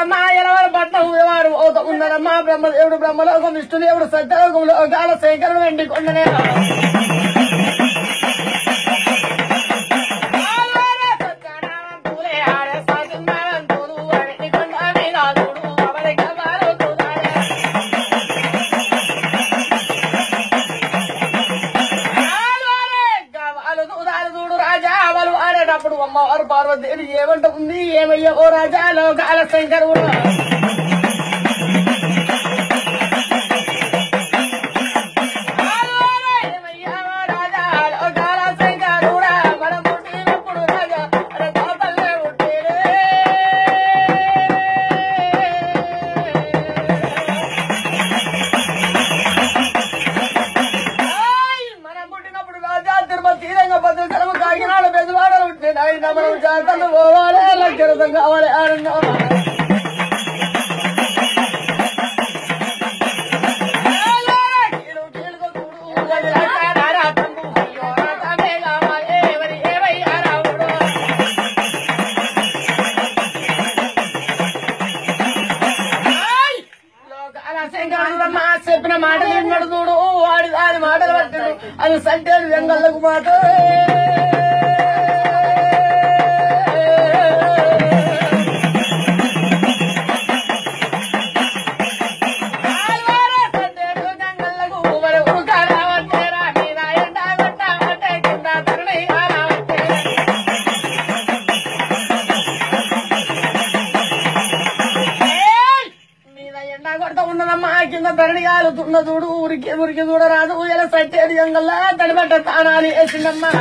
బ్రహ్మ ఎలవారు పట్నం ఉదవారు ఓత ఉన్నారమ్మా ఎవడు బ్రహ్మలోకం విష్ణుదేవుడు సత్యలోకంలో గాల శేఖరుడు వెండి కొండనే చూడు రాజా వాళ్ళు ఆడేటప్పుడు అమ్మవారు పార్వతీదేవి ఏమంట ఉంది ఏమయ్యా ఓ రాజా లోకాల శంకరుడు ఏమయ్యా ఓ రాజా లోకాల శంకరుడా మనం పుట్టినప్పుడు రాజా అరే పాపల్లే ఆయ్ మనం పుట్టినప్పుడు రాజా తిరుపతి తీరంగా భద్రతలము కాకినాడ బెజవాడలు నాయన మనం జాతరలు పోవాలి లక్షరథం కావాలి ఆనందం చెప్పిన మాటలు విన్నాడు చూడు వాడి దాని మాటలు పట్టాడు. అది సంటే వెంగళ్ళకు మాట. ఉన్నదమ్మా కింద ధరణి కాలుతున్న చూడు ఊరికి ఊరికి చూడరాదు ఇలా సట్టేది జంగల్లా తడిబట్ట తానాలి వేసిందమ్మా